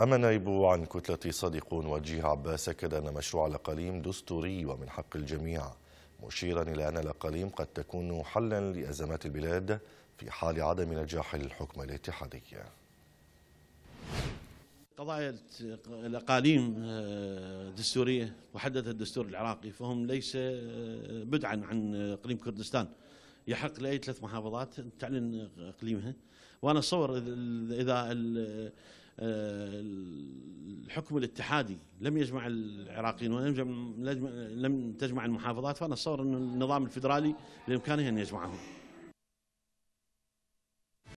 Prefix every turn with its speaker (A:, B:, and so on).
A: أما النائب عن كتلة صادقون وجيه عباس أكد أن مشروع الأقاليم دستوري ومن حق الجميع مشيرا إلى أن الأقاليم قد تكون حلا لأزمات البلاد في حال عدم نجاح الحكم الاتحادي.
B: قضايا الأقاليم آه، دستورية وحددها الدستور العراقي فهم ليس آه، بدعا عن إقليم كردستان. يحق لأي ثلاث محافظات تعلن إقليمها. وأنا أتصور إذا الحكم الاتحادي لم يجمع العراقيين ولم لم تجمع المحافظات فأنا أتصور أن النظام الفدرالي بامكانه أن يجمعهم.